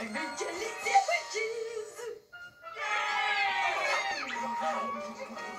I make jelly sandwiches. Yay!